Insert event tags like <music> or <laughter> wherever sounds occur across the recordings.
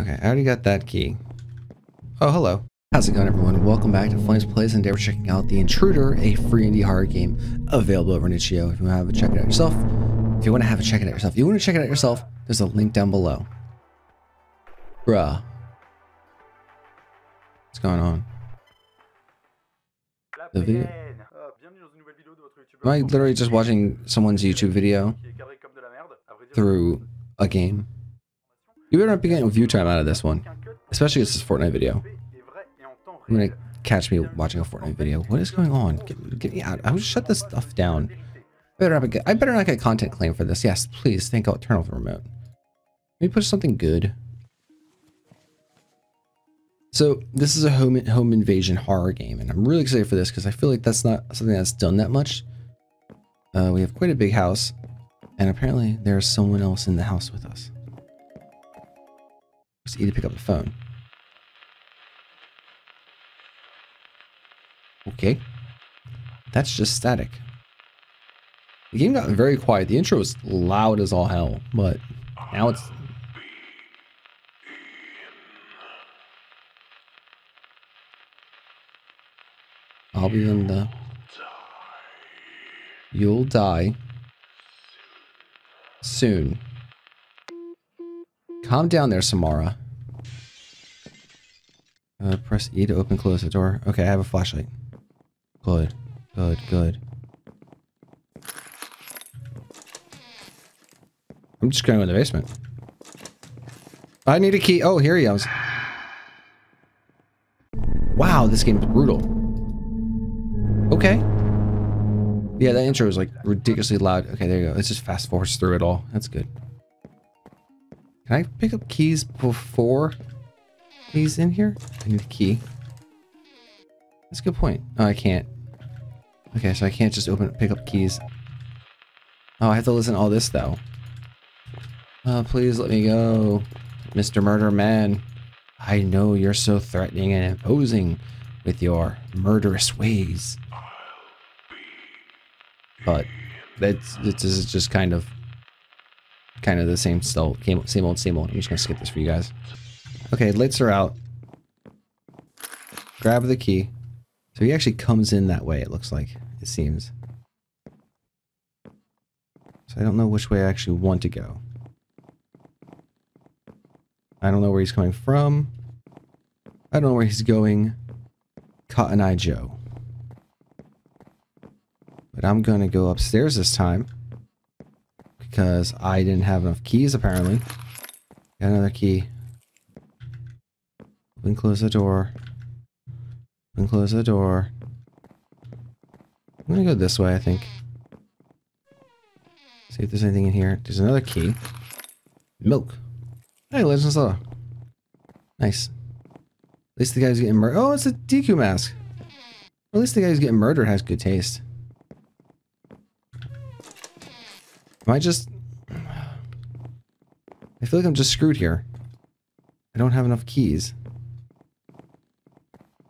Okay, I already got that key. Oh, hello. How's it going, everyone? Welcome back to Flamez Plays, and today we're checking out The Intruder, a free indie horror game available over on itch.io. If you want to have a check it out yourself, if you want to have a check it out yourself, if you want to check it out yourself, there's a link down below. Bruh. What's going on? The video. Am I literally just watching someone's YouTube video through a game? You better not be getting view time out of this one. Especially if it's this Fortnite video. I'm gonna catch me watching a Fortnite video. What is going on? Get, get me out. I would shut this stuff down. I better, not get, I better not get a content claim for this. Yes, please. Thank God. Turn off the remote. Let me push something good. So this is a home home invasion horror game, and I'm really excited for this because I feel like that's not something that's done that much. Uh, we have quite a big house, and apparently there's someone else in the house with us. E to pick up the phone. Okay. That's just static. The game got very quiet. The intro was loud as all hell, but now it's... I'll be in the... You'll die. Soon. Calm down there, Samara. Uh, press E to open close the door. Okay, I have a flashlight. Good. Good, good. I'm just going in the basement. I need a key. Oh, here he is. Wow, this game's brutal. Okay. Yeah, that intro is like ridiculously loud. Okay, there you go. Let's just fast forward through it all. That's good. Can I pick up keys before he's in here? I need a key. That's a good point. Oh, I can't. Okay, so I can't just open pick up keys. Oh, I have to listen to all this though. Oh, please let me go. Mr. Murder Man. I know you're so threatening and imposing with your murderous ways. But that's this is just kind of kind of the same still same old same old. I'm just gonna skip this for you guys. Okay, lights are out. Grab the key. So he actually comes in that way, it looks like. It seems. So I don't know which way I actually want to go. I don't know where he's coming from. I don't know where he's going. Cotton Eye Joe. But I'm gonna go upstairs this time. Because I didn't have enough keys, apparently. Got another key. Open, close the door. Open, close the door. I'm gonna go this way, I think. See if there's anything in here. There's another key. Milk. Hey, Legend Zelda. Nice. At least the guy's getting murdered. Oh, it's a Deku mask. At least the guy who's getting murdered has good taste. Am I just... I feel like I'm just screwed here. I don't have enough keys.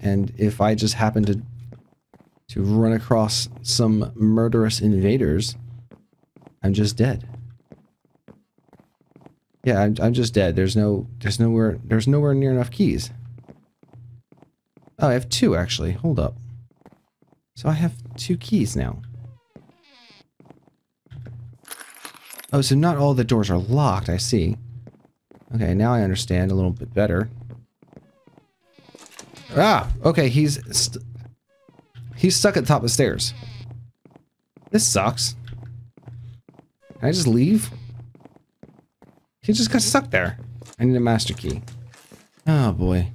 And if I just happen to to run across some murderous invaders, I'm just dead. Yeah, I'm, I'm just dead. There's no, there's nowhere, there's nowhere near enough keys. Oh, I have two actually. Hold up. So I have two keys now. Oh, so not all the doors are locked, I see. Okay, now I understand a little bit better. Ah, okay, he's he's stuck at the top of the stairs. This sucks. Can I just leave? He just got stuck there. I need a master key. Oh boy.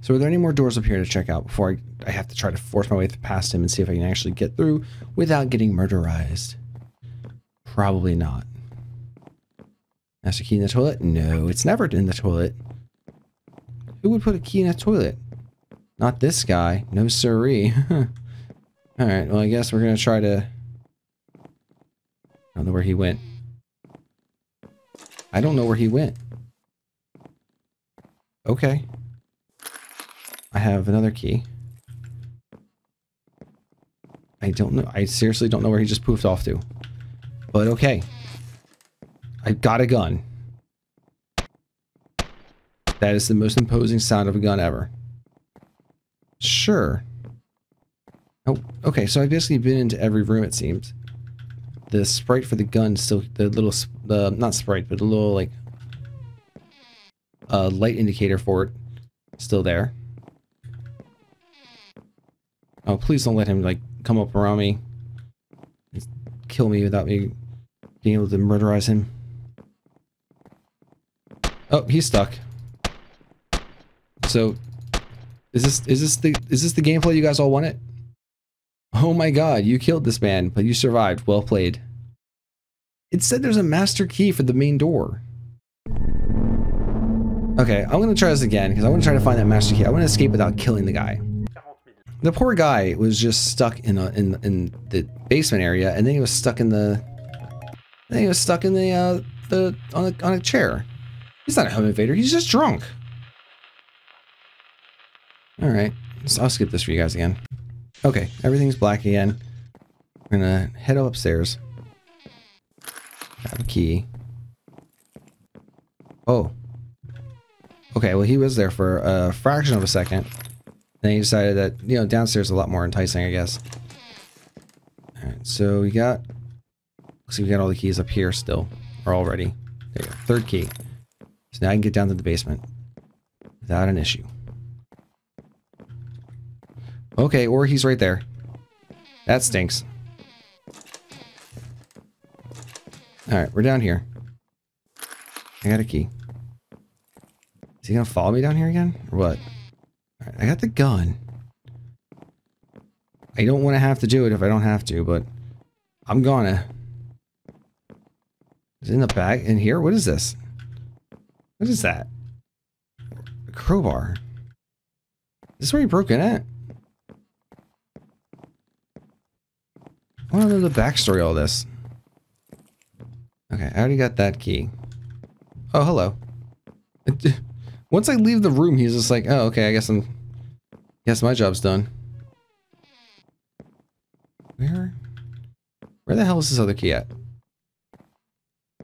So are there any more doors up here to check out before I, I have to try to force my way past him and see if I can actually get through without getting murderized? Probably not. Master key in the toilet? No, it's never in the toilet. Who would put a key in a toilet? Not this guy. No siree. <laughs> Alright, well I guess we're gonna try to... I don't know where he went. I don't know where he went. Okay. I have another key. I don't know. I seriously don't know where he just poofed off to. But okay. I got a gun. That is the most imposing sound of a gun ever. Sure. Oh, okay, so I've basically been into every room, it seems. The sprite for the gun still, the little, the not sprite, but the little, like, uh, light indicator for it, still there. Oh, please don't let him, like, come up around me. And kill me without me being able to murderize him. Oh, he's stuck. So, is this is this the is this the gameplay you guys all wanted? Oh my god, you killed this man, but you survived. Well played. It said there's a master key for the main door. Okay, I'm gonna try this again because I want to try to find that master key. I want to escape without killing the guy. The poor guy was just stuck in a, in in the basement area, and then he was stuck in the. Then he was stuck in the uh, the on a on a chair. He's not a home invader. He's just drunk. All right, so I'll skip this for you guys again. Okay, everything's black again. We're gonna head upstairs. Have a key. Oh. Okay, well he was there for a fraction of a second. Then he decided that, you know, downstairs is a lot more enticing, I guess. Alright, so we got... Looks like we got all the keys up here still. Or already. There you go. Third key. So now I can get down to the basement. Without an issue. Okay, or he's right there. That stinks. Alright, we're down here. I got a key. Is he gonna follow me down here again? Or what? Right, I got the gun. I don't want to have to do it if I don't have to, but I'm gonna. Is in the bag in here? What is this? What is that? A crowbar. Is this where he broke in at? I want to know the backstory all this. Okay, I already got that key. Oh, hello. <laughs> Once I leave the room, he's just like, oh, okay, I guess I'm... Guess my job's done. Where? Where the hell is this other key at?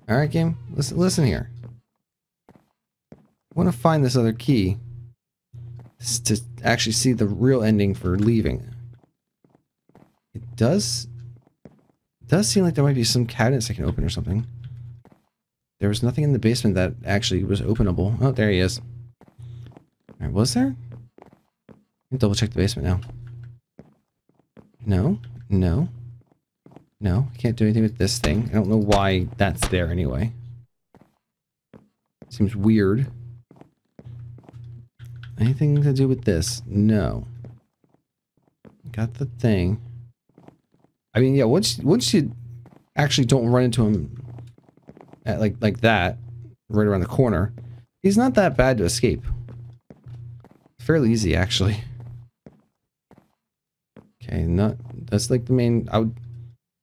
Alright, game. Listen, listen here. I want to find this other key to actually see the real ending for leaving. It does does seem like there might be some cabinets I can open or something. There was nothing in the basement that actually was openable. Oh, there he is. Was there? double check the basement now. No, no, no. I can't do anything with this thing. I don't know why that's there anyway. Seems weird. Anything to do with this? No. Got the thing. I mean, yeah, once once you actually don't run into him at like like that, right around the corner, he's not that bad to escape. Fairly easy, actually. Okay, not that's like the main. I would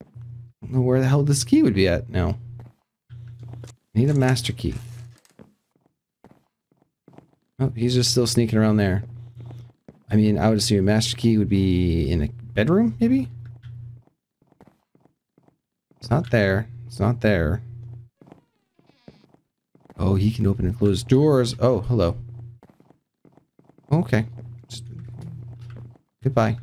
I don't know where the hell this key would be at now. I need a master key. Oh, he's just still sneaking around there. I mean, I would assume master key would be in a bedroom, maybe? Not there. It's not there. Oh, he can open and close doors. Oh, hello. Okay. Just, goodbye.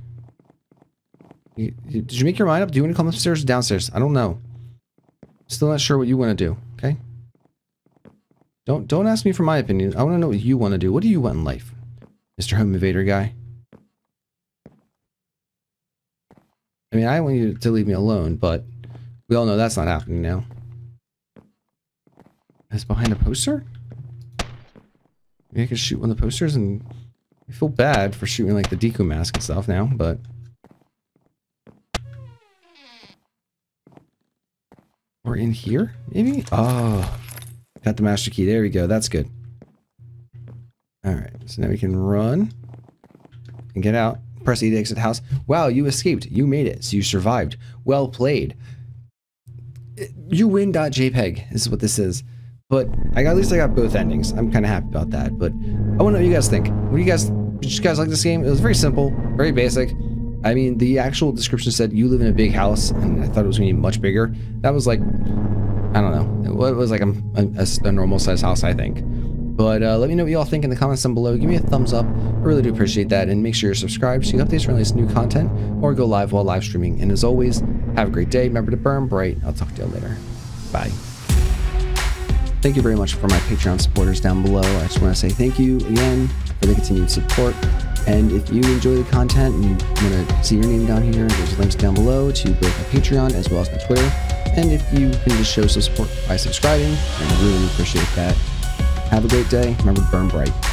You, did you make your mind up? Do you want to come upstairs or downstairs? I don't know. Still not sure what you want to do, okay? Don't don't ask me for my opinion. I want to know what you want to do. What do you want in life, Mr. Home Invader guy? I mean, I want you to leave me alone, but we all know that's not happening now. It's behind a poster? Maybe I could shoot one of the posters and I feel bad for shooting like the Deku mask and stuff now, but... Or in here, maybe? Oh, got the master key. There we go. That's good. All right, so now we can run and get out. Press E to exit the house. Wow, you escaped. You made it. So you survived. Well played you win.jpg is what this is. But I got, at least I got both endings. I'm kind of happy about that. But I want to know what you guys think. What do you guys, did you guys like this game? It was very simple, very basic. I mean, the actual description said you live in a big house, and I thought it was going to be much bigger. That was like, I don't know. It was like a, a, a normal size house, I think. But uh, let me know what y'all think in the comments down below. Give me a thumbs up. I really do appreciate that. And make sure you're subscribed so you updates when I release new content or go live while live streaming. And as always, have a great day. Remember to burn bright. I'll talk to you all later. Bye. Thank you very much for my Patreon supporters down below. I just want to say thank you again for the continued support. And if you enjoy the content and you want to see your name down here, there's links down below to both my Patreon as well as my Twitter. And if you can just show some support by subscribing, I really appreciate that. Have a great day. Remember to burn bright.